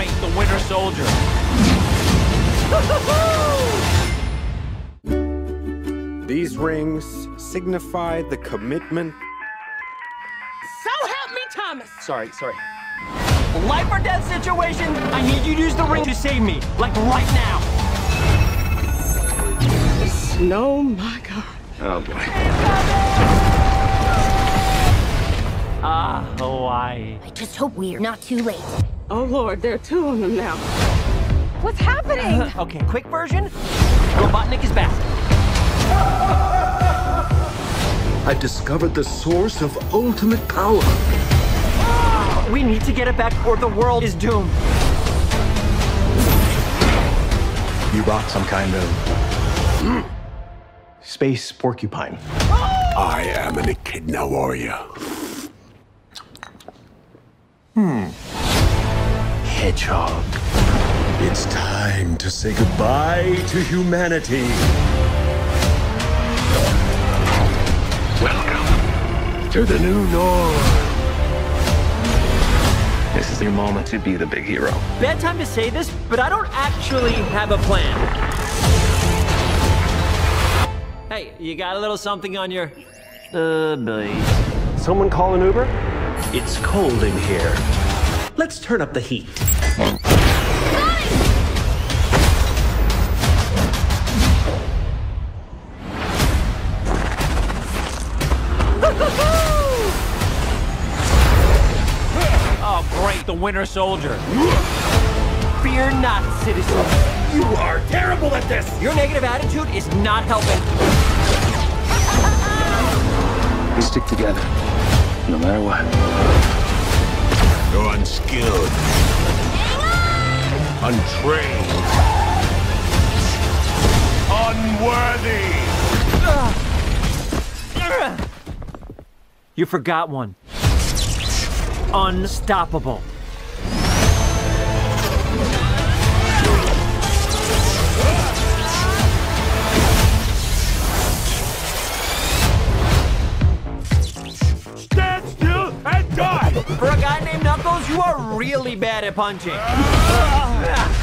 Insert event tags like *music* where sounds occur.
great, the Winter Soldier. *laughs* These rings signify the commitment. So help me, Thomas! Sorry, sorry. Life or death situation, I need you to use the ring to save me, like right now. Oh my god. Oh boy. Hawaii. I just hope we're not too late. Oh lord, there are two of them now. What's happening? *laughs* Okay, quick version. Robotnik is back. I've discovered the source of ultimate power. We need to get it back or the world is doomed. You brought some kind of hmm, space porcupine. I am an echidna warrior. Hedgehog. It's time to say goodbye to humanity. Welcome to the new norm. This is your moment to be the big hero. Bad time to say this, but I don't actually have a plan. Hey, you got a little something on your... Uh, belly. Someone call an Uber? It's cold in here. Let's turn up the heat. *laughs* Oh, great, the Winter Soldier. Fear not, citizens. You are terrible at this. Your negative attitude is not helping. We stick together, no matter what. You're unskilled, untrained, unworthy. You forgot one. Unstoppable. You are really bad at punching. *laughs*